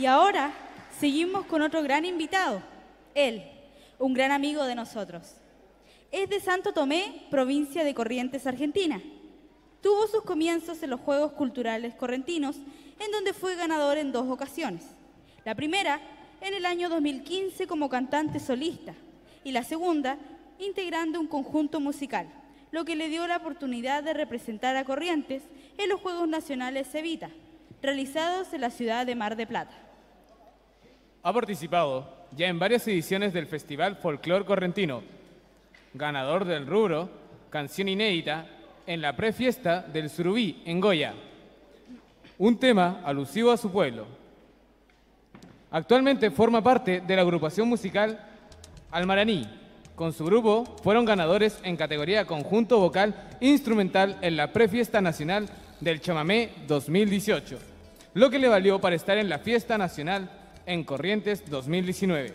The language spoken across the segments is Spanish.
Y ahora seguimos con otro gran invitado, él, un gran amigo de nosotros. Es de Santo Tomé, provincia de Corrientes, Argentina. Tuvo sus comienzos en los Juegos Culturales Correntinos, en donde fue ganador en dos ocasiones. La primera en el año 2015 como cantante solista y la segunda integrando un conjunto musical, lo que le dio la oportunidad de representar a Corrientes en los Juegos Nacionales Evita, realizados en la ciudad de Mar de Plata. Ha participado ya en varias ediciones del Festival Folclor Correntino, ganador del rubro Canción Inédita en la prefiesta del Surubí en Goya, un tema alusivo a su pueblo. Actualmente forma parte de la agrupación musical Almaraní. Con su grupo fueron ganadores en categoría conjunto vocal instrumental en la prefiesta nacional del Chamamé 2018, lo que le valió para estar en la fiesta nacional en Corrientes 2019,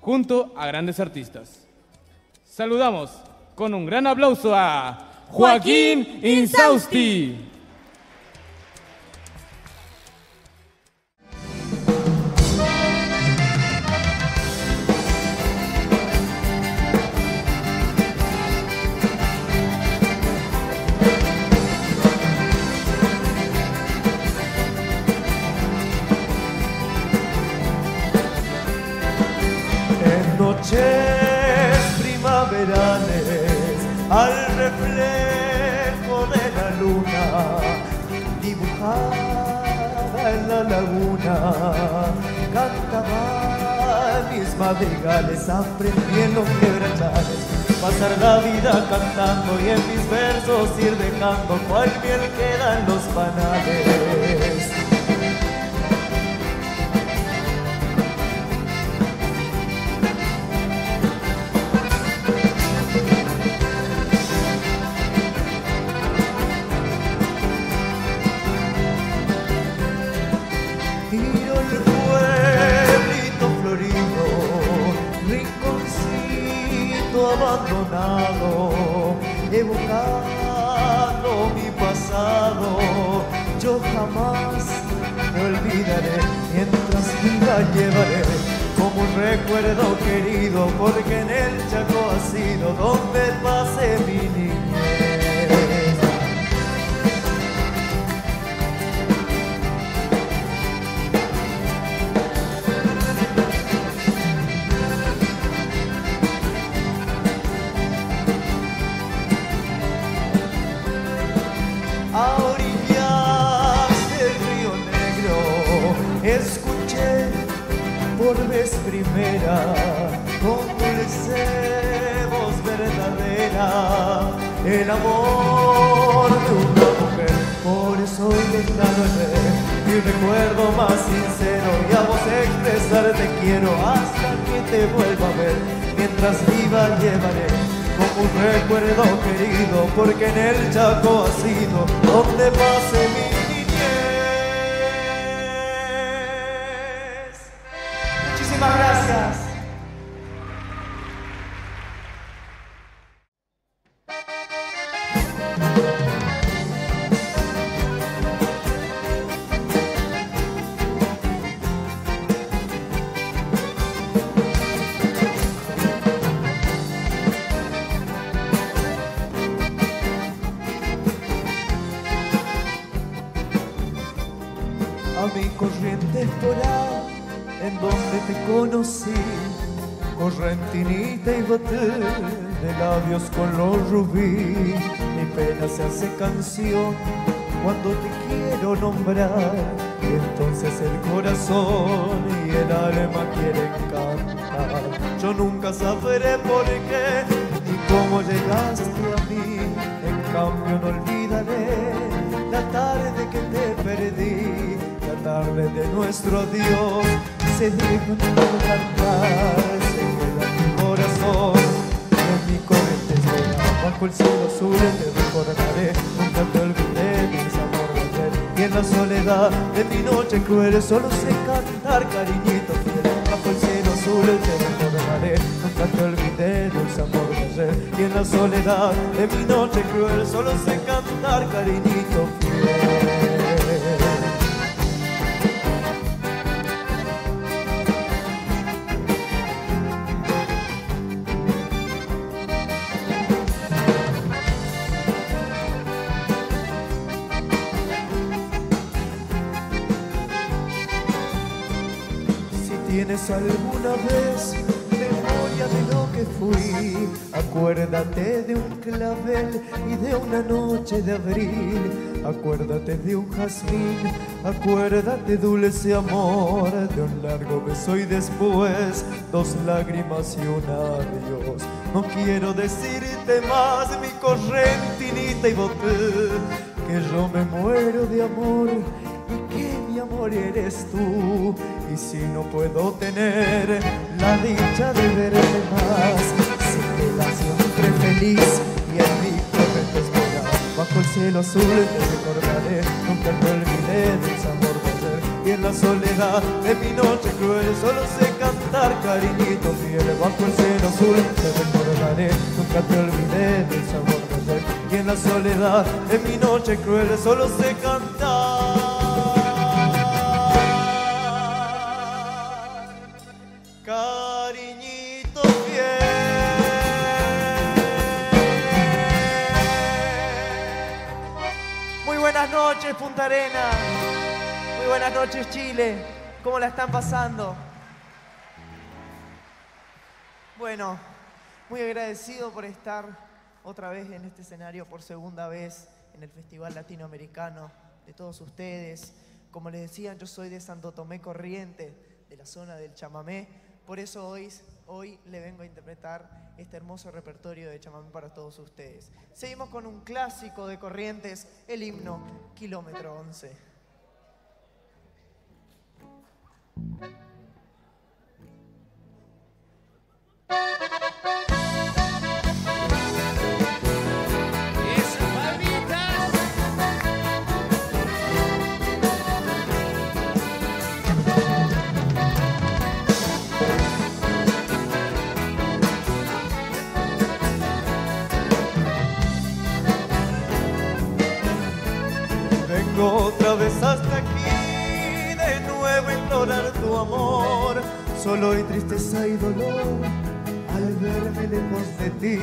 junto a grandes artistas. Saludamos con un gran aplauso a Joaquín Insausti. Cantando y en mis versos ir dejando cual miel queda en los panales. Tiro el pueblito florido, abandonado, evocando mi pasado. Yo jamás me olvidaré, mientras viva llevaré como un recuerdo querido, porque en el Chaco ha sido donde pasé mi niñez. Por vez primera con dulce voz verdadera el amor de una mujer. Por eso hoy declararé mi recuerdo más sincero y a vos expresar te quiero hasta que te vuelva a ver. Mientras viva llevaré como un recuerdo querido, porque en el Chaco ha sido donde pasé mi de labios color rubí. Mi pena se hace canción cuando te quiero nombrar, y entonces el corazón y el alma quieren cantar. Yo nunca sabré por qué ni cómo llegaste a mí, en cambio no olvidaré la tarde que te perdí, la tarde de nuestro adiós, se dijo no cantar, se queda en mi corazón, bajo el cielo azul te recordaré, nunca te olvidé mi sabor de y en la soledad. De mi noche cruel solo sé cantar cariñito fiel, bajo el cielo azul te recordaré, nunca te olvidé del sabor de ayer, y en la soledad. De mi noche cruel solo sé cantar cariñito. Tienes alguna vez memoria de lo que fui, acuérdate de un clavel y de una noche de abril, acuérdate de un jazmín, acuérdate dulce amor, de un largo beso y después dos lágrimas y un adiós. No quiero decirte más, mi correntinita y botel, que yo me muero de amor y que mi amor eres tú. Y si no puedo tener la dicha de verte más, queda siempre feliz y en mi correcto esperar. Bajo el cielo azul te recordaré, nunca te olvidé del sabor de ayer. Y en la soledad de mi noche cruel solo sé cantar cariñito fiel. Bajo el cielo azul te recordaré, nunca te olvidé del sabor de ayer. Y en la soledad de mi noche cruel solo sé cantar. Noches, Punta Arena. Muy buenas noches, Chile. ¿Cómo la están pasando? Bueno, muy agradecido por estar otra vez en este escenario por segunda vez en el Festival Latinoamericano de todos ustedes. Como les decía, yo soy de Santo Tomé Corriente, de la zona del chamamé. Por eso hoy, hoy le vengo a interpretar este hermoso repertorio de chamamé para todos ustedes. Seguimos con un clásico de Corrientes, el himno Kilómetro 11. Hay tristeza y dolor al verme lejos de ti.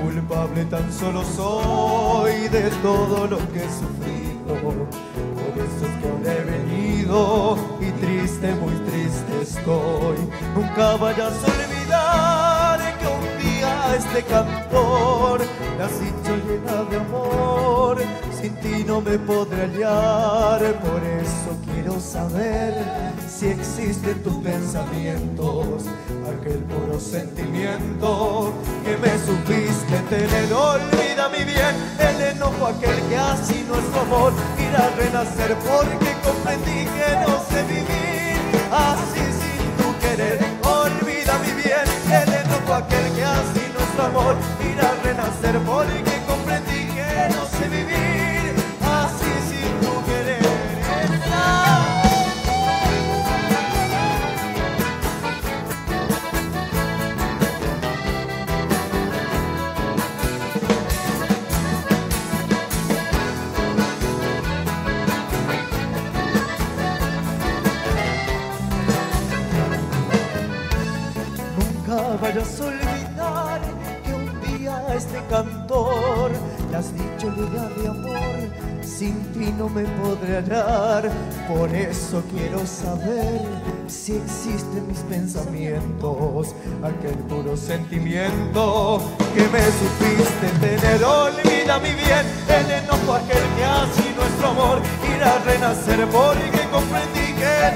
Culpable tan solo soy de todo lo que he sufrido. Por eso es que ahora he venido y triste, muy triste estoy. Nunca vayas a olvidar que un día este cantor la dicho llena de amor. Sin ti no me podré hallar, por eso quiero saber si existen tus pensamientos, aquel puro sentimiento que me supiste tener. Olvida mi bien, el enojo aquel que así nuestro amor irá a renacer, porque comprendí que no sé vivir así sin tu querer. Olvida mi bien, el enojo aquel que así nuestro amor irá a renacer, porque comprendí que no sé vivir cantor. Le has dicho llena de amor, sin ti no me podré hallar, por eso quiero saber si existen mis pensamientos, aquel puro sentimiento que me supiste tener. Olvida mi bien, el enojo aquel que así nuestro amor. Irá a renacer, porque comprendí que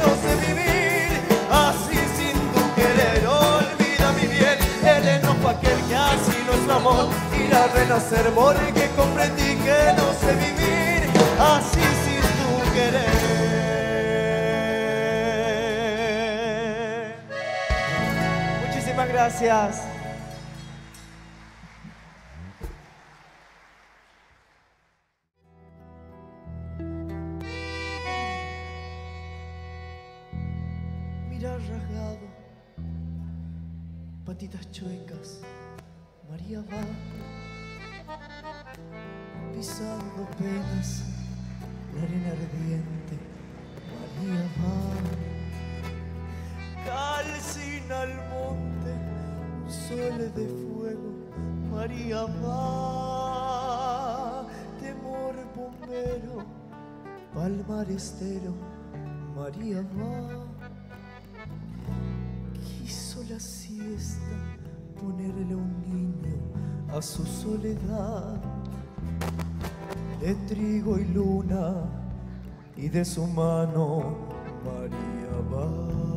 a renacer, porque comprendí que no sé vivir así sin tu querer. Muchísimas gracias. La arena ardiente, María va calcina al monte, un sol de fuego, María va temor bombero, palmar estero, María va quiso la siesta ponerle un niño a su soledad de trigo y luna y de su mano María va.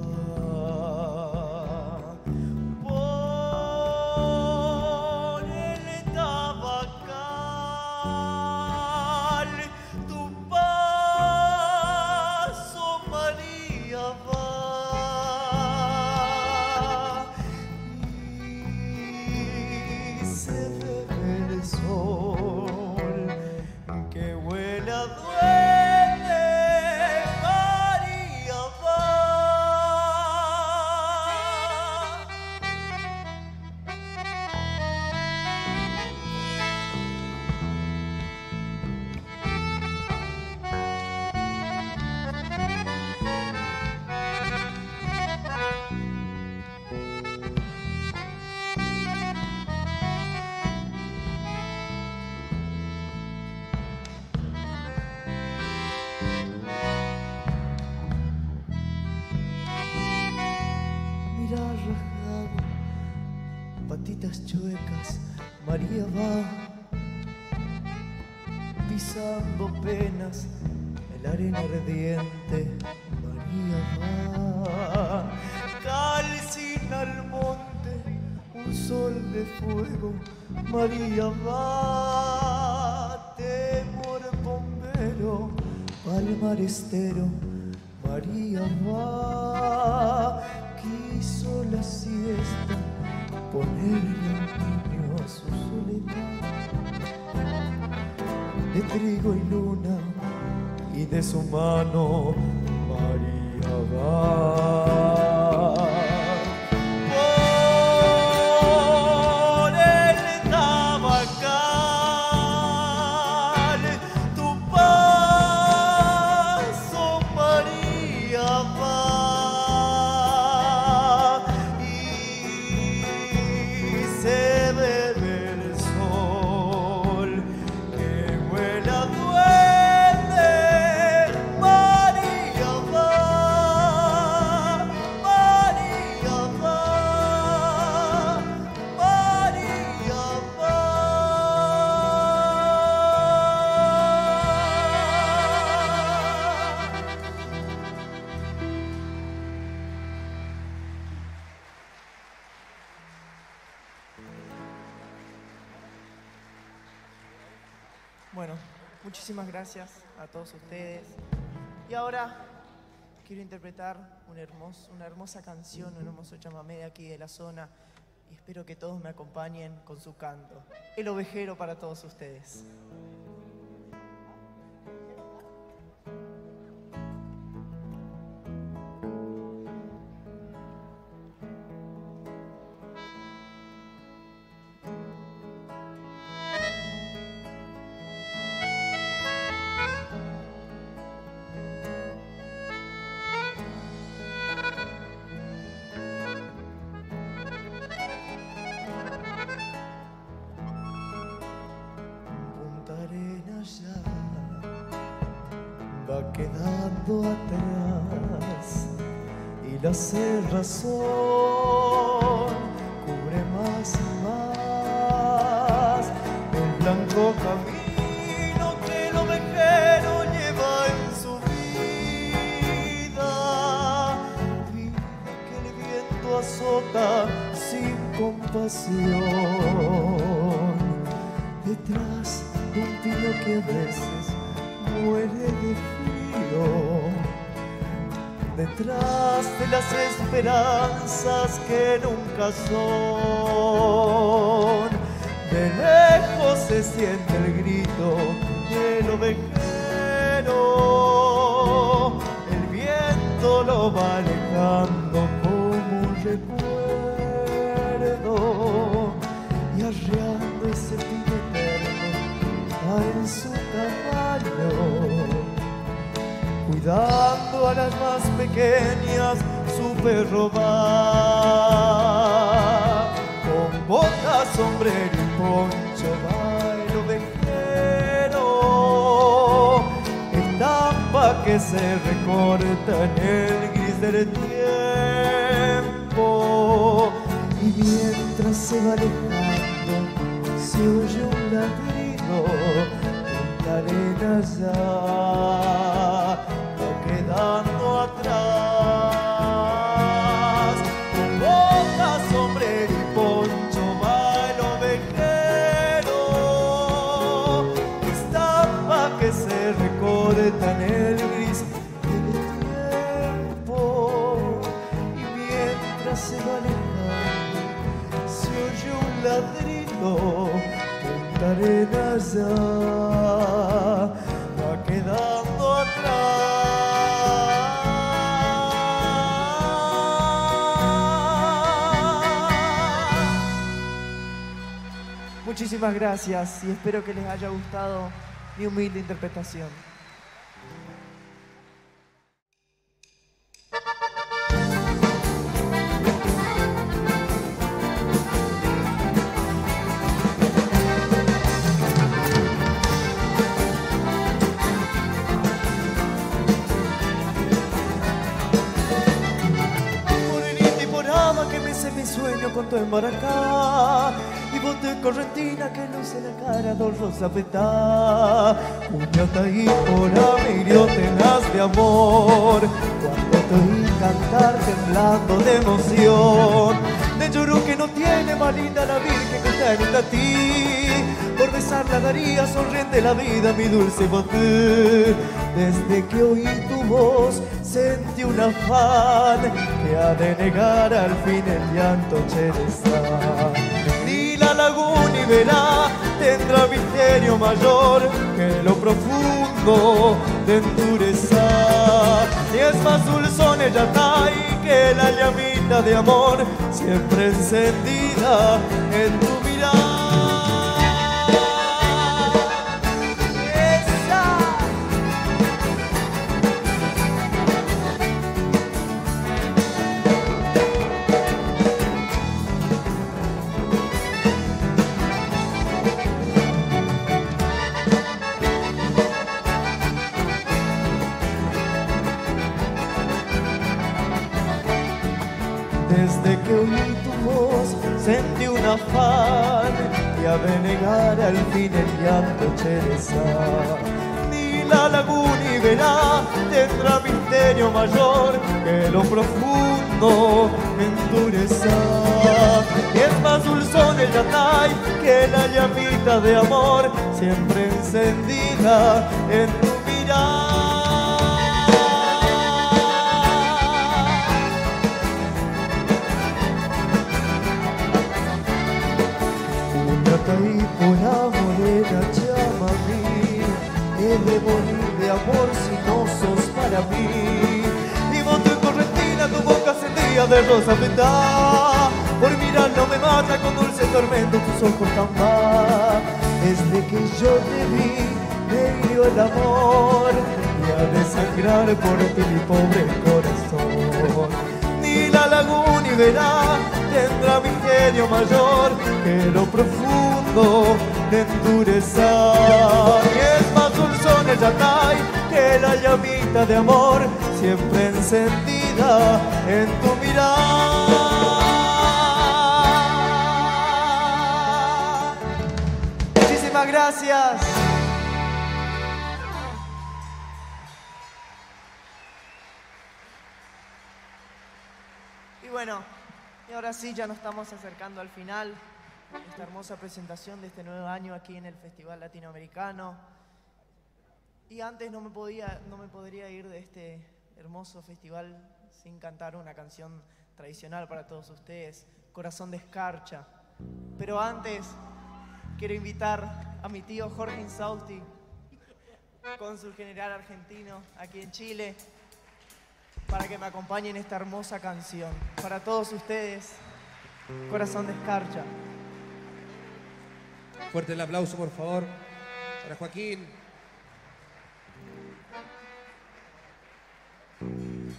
Patitas chuecas, María va pisando penas, el arena ardiente, María va calcina al monte, un sol de fuego, María va temor bombero, palmar estero, María va, quiso la siesta, ponerle niño a su soledad, de trigo y luna y de su mano, María va. Muchísimas gracias a todos ustedes. Y ahora quiero interpretar una hermosa canción, un hermoso chamamé de aquí de la zona. Y espero que todos me acompañen con su canto. El ovejero para todos ustedes. Va quedando atrás. Y la cerrazón cubre más y más. El blanco camino que el ovejero lleva en su vida. Vida que el viento azota sin compasión. Detrás de un pino que a veces muere de detrás de las esperanzas que nunca son. De lejos se siente el grito del ovejero, el viento lo va alejando como un recuerdo y arreando ese pino eterno en su caballo, cuidando a las más pequeñas, su perro va con botas, sombrero y poncho va el ovejero, estampa que se recorta en el gris del tiempo. Y mientras se va alejando, se oye un ladrido, la arena ya quedando atrás. Con botas, sombrero y poncho va el ovejero, estampa que se recorta en el gris del tiempo. Y mientras se va alejando, se oye un ladrido, la arena ya Muchísimas gracias y espero que les haya gustado mi humilde interpretación. Morenita y por ama que me sé mi sueño con tu embaracá Bote correntina que luce la cara dos rosa petá Cuñata y por tenaz de amor. Cuando te oí cantar temblando de emoción. De lloro que no tiene más linda la virgen que está en a ti. Por besarla daría sonriente la vida mi dulce bote. Desde que oí tu voz sentí un afán que ha de negar al fin el llanto cherezá. Laguna y verá tendrá misterio mayor que lo profundo de endureza. Y es más dulzón ella y que la llamita de amor siempre encendida en tu Ni la laguna verá tendrá misterio mayor que lo profundo endureza. Es más dulzón el yatay que la llamita de amor siempre encendida en para mí. Y vos tu correntina, tu boca sentía de rosa petá Por mirar no me mata con dulce tormento tus ojos tan va Desde que yo te vi me hirió el amor. Y a desangrar por ti mi pobre corazón. Ni la laguna y verá tendrá misterio mayor. Que lo profundo de endureza. Y es más dulzón el yatay que la llamita de amor siempre encendida en tu mirar. Muchísimas gracias. Y bueno, y ahora sí ya nos estamos acercando al final de esta hermosa presentación de este nuevo año aquí en el Festival Latinoamericano. Y antes no me podía, no me podría ir de este hermoso festival sin cantar una canción tradicional para todos ustedes, Corazón de Escarcha. Pero antes quiero invitar a mi tío Jorge Insausti, cónsul general argentino aquí en Chile, para que me acompañen esta hermosa canción. Para todos ustedes, Corazón de Escarcha. Fuerte el aplauso, por favor, para Joaquín. Mm.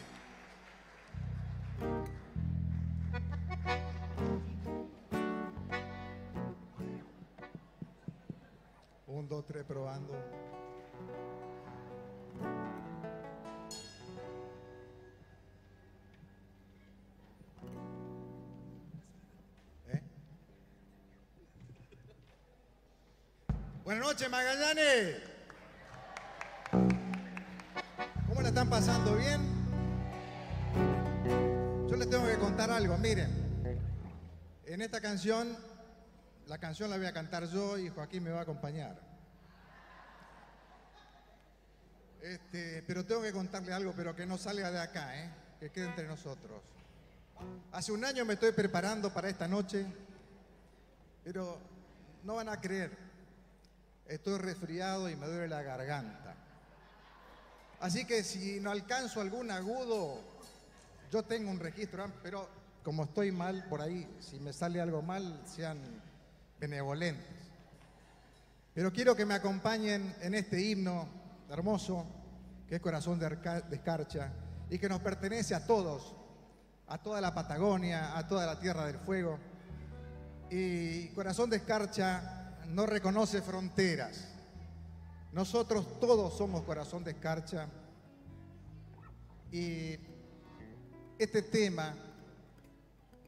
Un, dos, tres, probando. ¿Eh? Buenas noches, Magallanes. Algo. Miren, en esta canción, la canción la voy a cantar yo y Joaquín me va a acompañar. Este, pero tengo que contarle algo, pero que no salga de acá, ¿eh? que quede entre nosotros. Hace un año me estoy preparando para esta noche, pero no van a creer. Estoy resfriado y me duele la garganta. Así que si no alcanzo algún agudo, yo tengo un registro, pero como estoy mal por ahí, si me sale algo mal, sean benevolentes. Pero quiero que me acompañen en este himno hermoso, que es Corazón de Escarcha, y que nos pertenece a todos, a toda la Patagonia, a toda la Tierra del Fuego. Y Corazón de Escarcha no reconoce fronteras. Nosotros todos somos Corazón de Escarcha. Y este tema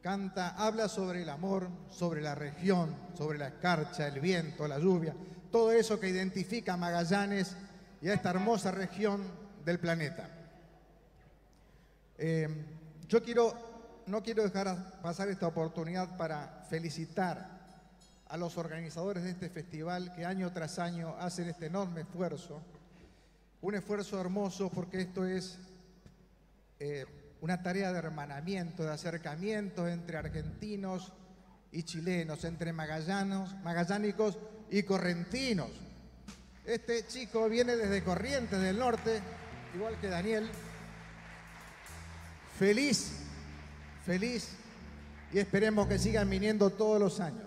canta, habla sobre el amor, sobre la región, sobre la escarcha, el viento, la lluvia, todo eso que identifica a Magallanes y a esta hermosa región del planeta. Eh, yo quiero, no quiero dejar pasar esta oportunidad para felicitar a los organizadores de este festival que año tras año hacen este enorme esfuerzo. Un esfuerzo hermoso porque esto es eh, una tarea de hermanamiento, de acercamiento entre argentinos y chilenos, entre magallanos, magallánicos y correntinos. Este chico viene desde Corrientes del Norte, igual que Daniel. Feliz, feliz, y esperemos que sigan viniendo todos los años.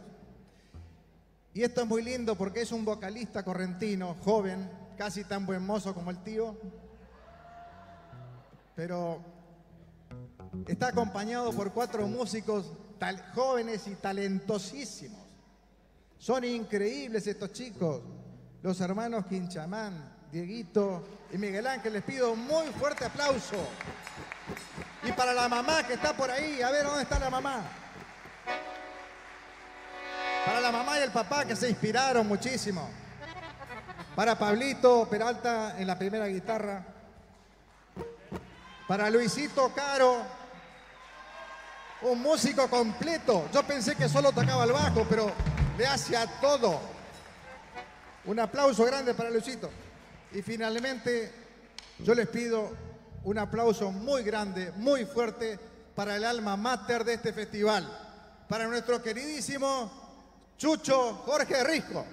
Y esto es muy lindo porque es un vocalista correntino, joven, casi tan buen mozo como el tío, pero está acompañado por cuatro músicos jóvenes y talentosísimos. Son increíbles estos chicos, los hermanos Quinchamán, Dieguito y Miguel Ángel. Les pido un muy fuerte aplauso. Y para la mamá que está por ahí, a ver dónde está la mamá. Para la mamá y el papá que se inspiraron muchísimo. Para Pablito Peralta en la primera guitarra. Para Luisito Caro, un músico completo. Yo pensé que solo tocaba el bajo, pero le hace a todo. Un aplauso grande para Luisito. Y finalmente, yo les pido un aplauso muy grande, muy fuerte para el alma mater de este festival, para nuestro queridísimo Chucho Jorge Risco.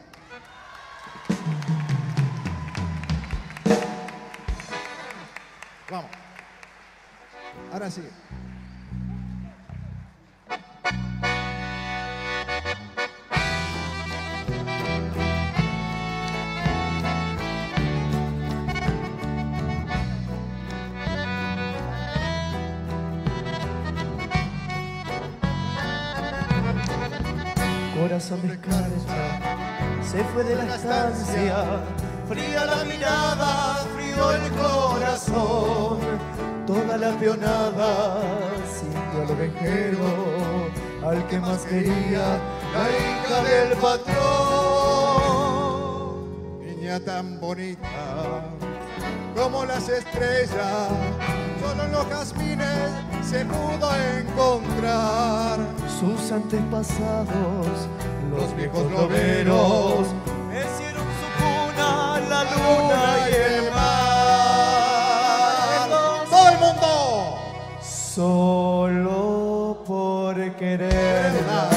Vamos. Ahora sí. Corazón de escarcha, se fue de la estancia, fría la mirada, frío el corazón, toda la peonada sintió al ovejero, al que más quería, la hija del patrón. Niña tan bonita como las estrellas, solo en los jazmines se pudo encontrar. Sus antepasados, Los viejos loberos, quererla,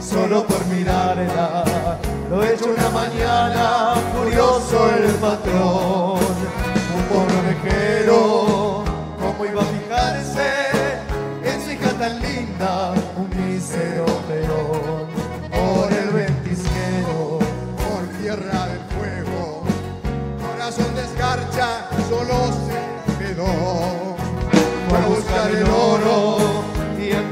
solo por mirarla, lo hecho una mañana, furioso el patrón. Un pobre ovejero, ¿cómo iba a fijarse en su hija tan linda? Un mísero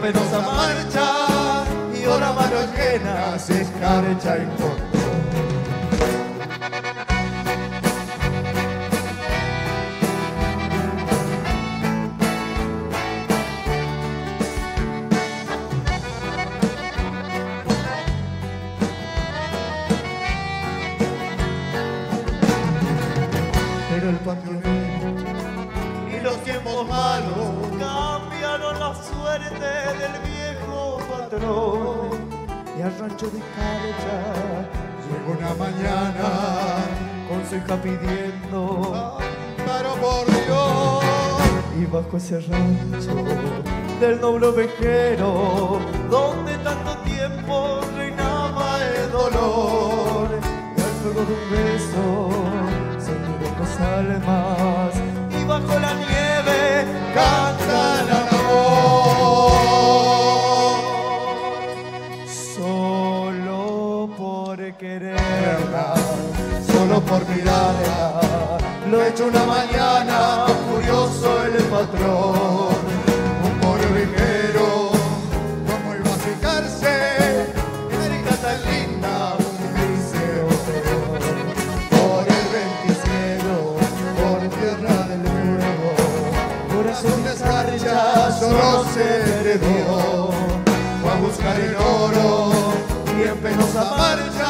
penosa marcha y ahora manos llenas escarcha y fondo. Pero el patio del viejo patrón. Y al rancho de Carcha llegó una mañana con su hija pidiendo Pero por Dios, y bajo ese rancho del noble ovejero donde tanto tiempo reinaba el dolor. Y al fuego de un beso se unieron dos almas y bajo la por mirarla lo he hecho una mañana furioso el patrón un pobre ovejero, ¿cómo iba a fijarse? Erika tan linda, un deseo. Por el venticiero, por tierra del fuego, corazón de escarcha solo se heredó. Fue a buscar el oro y en penosa marcha,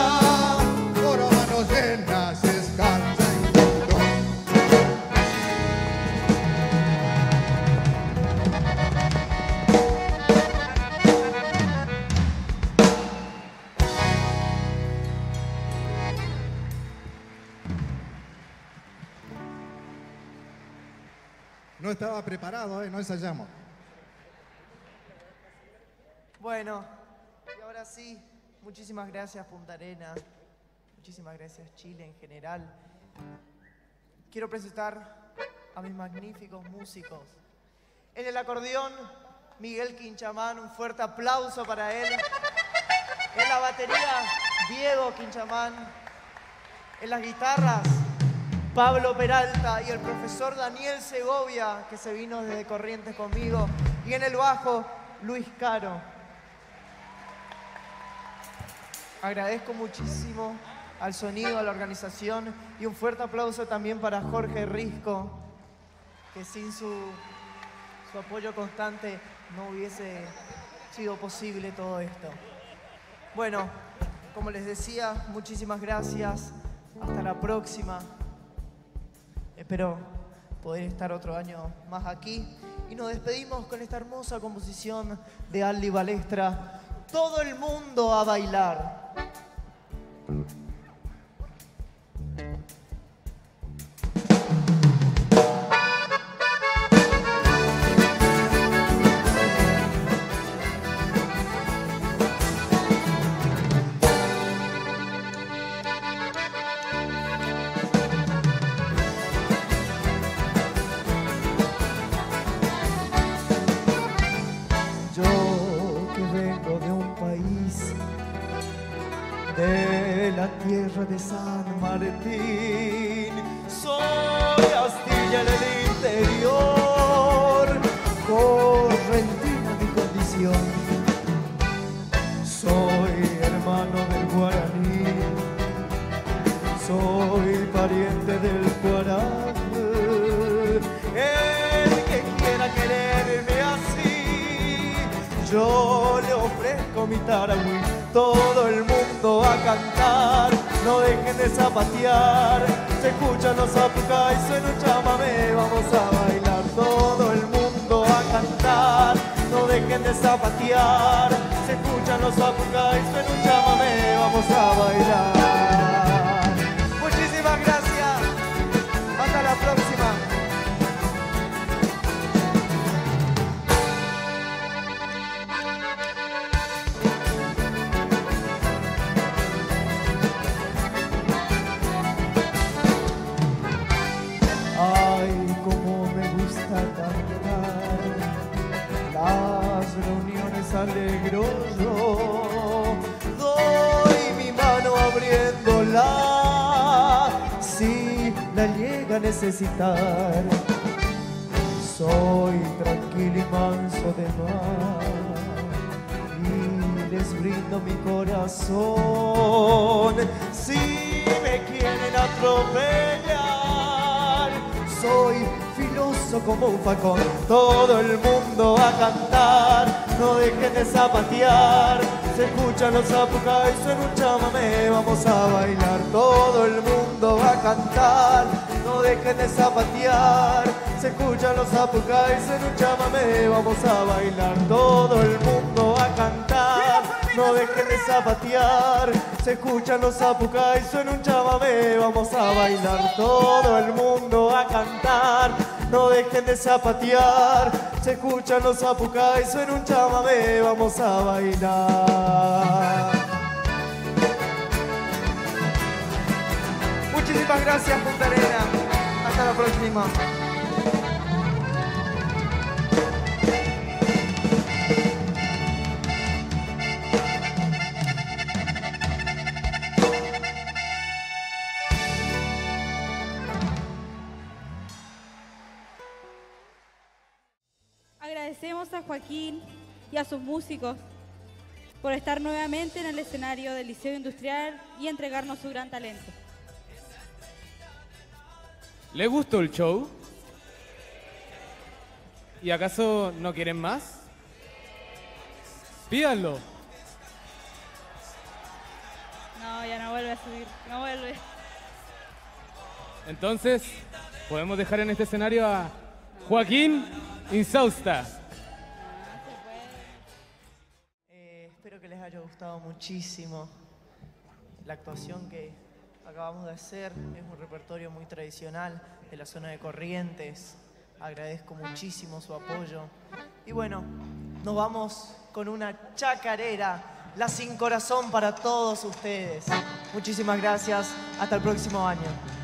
¿eh? no. Bueno, y ahora sí, muchísimas gracias Punta Arena, muchísimas gracias Chile en general. Quiero presentar a mis magníficos músicos. En el acordeón, Miguel Quinchamán, un fuerte aplauso para él. En la batería, Diego Quinchamán. En las guitarras, Pablo Peralta y el profesor Daniel Segovia, que se vino desde Corrientes conmigo. Y en el bajo, Luis Caro. Agradezco muchísimo al sonido, a la organización y un fuerte aplauso también para Jorge Risco, que sin su, su apoyo constante no hubiese sido posible todo esto. Bueno, como les decía, muchísimas gracias. Hasta la próxima. Espero poder estar otro año más aquí. Y nos despedimos con esta hermosa composición de Aldi Balestra. Todo el mundo a bailar. Soy pariente del guaraní. El que quiera quererme así, yo le ofrezco mi taragüí. Todo el mundo a cantar, no dejen de zapatear. Se escuchan los zapucay, suena un chamamé, vamos a bailar. Todo el mundo a cantar, no dejen de zapatear. Se escuchan los zapucay, suena un chamamé, vamos a bailar. Alegro yo. Doy mi mano abriéndola. Si la llega a necesitar. Soy tranquilo y manso de mar. Y les brindo mi corazón. Si me quieren atropellar, soy filoso como un facón. Todo el mundo a cantar, no dejen de zapatear. Se escuchan los zapucay, suena un chamamé, vamos a bailar. Todo el mundo a cantar, no dejen de zapatear. Se escuchan los zapucais en un chamamé, vamos a bailar todo el mundo a cantar. No dejen de zapatear, se escuchan los zapucais en un chamamé, vamos a bailar todo el mundo a cantar. No dejen de zapatear, se escuchan los zapucais en un chamamé, vamos a bailar. Muchísimas gracias, Punta Arena. Hasta la próxima. Agradecemos a Joaquín y a sus músicos por estar nuevamente en el escenario del Liceo Industrial y entregarnos su gran talento. ¿Les gustó el show? ¿Y acaso no quieren más? Pídanlo. No, ya no vuelve a subir, no vuelve. Entonces, podemos dejar en este escenario a Joaquín Insausta. Eh, espero que les haya gustado muchísimo la actuación que acabamos de hacer. Es un repertorio muy tradicional de la zona de Corrientes. Agradezco muchísimo su apoyo. Y bueno, nos vamos con una chacarera, la sin corazón para todos ustedes. Muchísimas gracias. Hasta el próximo año.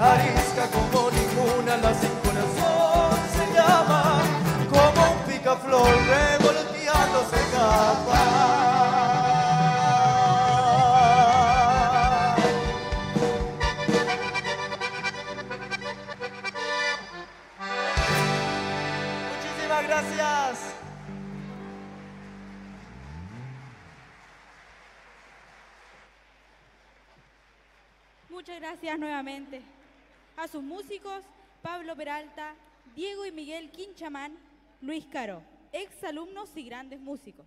Arisca como ninguna, la sin corazón se llama, como un picaflor revoloteando se escapa. Muchísimas gracias. Muchas gracias nuevamente a sus músicos Pablo Peralta, Diego y Miguel Quinchamán, Luis Caro, ex alumnos y grandes músicos.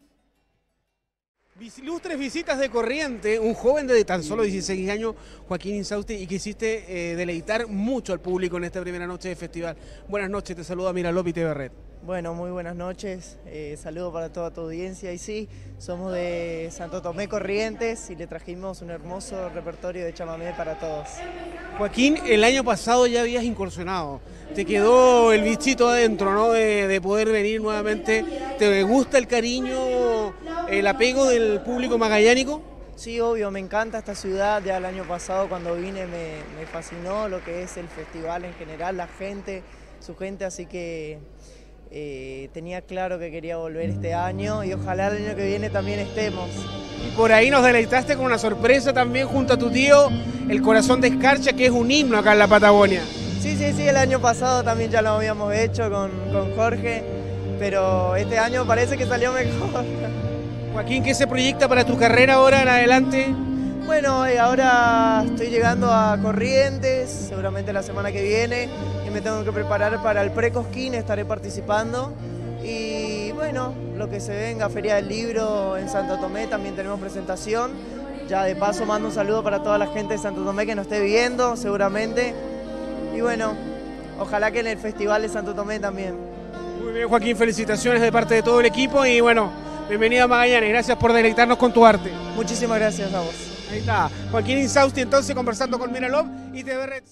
Ilustres visitas de Corriente, un joven de tan solo 16 años, Joaquín Insausti, y quisiste eh, deleitar mucho al público en esta primera noche de festival. Buenas noches, te saluda Mira López Red. Bueno, muy buenas noches. Eh, saludo para toda tu audiencia. Y sí, somos de Santo Tomé Corrientes y le trajimos un hermoso repertorio de chamamé para todos. Joaquín, el año pasado ya habías incursionado. Te quedó el bichito adentro, ¿no? De, de poder venir nuevamente. ¿Te gusta el cariño, el apego del público magallánico? Sí, obvio, me encanta esta ciudad. Ya el año pasado cuando vine me, me fascinó lo que es el festival en general, la gente, su gente, así que eh, tenía claro que quería volver este año y ojalá el año que viene también estemos. Y por ahí nos deleitaste con una sorpresa también junto a tu tío, El Corazón de Escarcha, que es un himno acá en la Patagonia. Sí, sí, sí, el año pasado también ya lo habíamos hecho con, con Jorge, pero este año parece que salió mejor. Joaquín, ¿qué se proyecta para tu carrera ahora en adelante? Bueno, eh, ahora estoy llegando a Corrientes, seguramente la semana que viene, y me tengo que preparar para el Precosquín, estaré participando. Y bueno, lo que se venga, Feria del Libro en Santo Tomé, también tenemos presentación. Ya de paso mando un saludo para toda la gente de Santo Tomé que nos esté viendo, seguramente. Y bueno, ojalá que en el Festival de Santo Tomé también. Muy bien, Joaquín, felicitaciones de parte de todo el equipo y bueno, bienvenido a Magallanes, gracias por deleitarnos con tu arte. Muchísimas gracias a vos. Ahí está, Joaquín Insausti entonces conversando con Miralov y TV Red.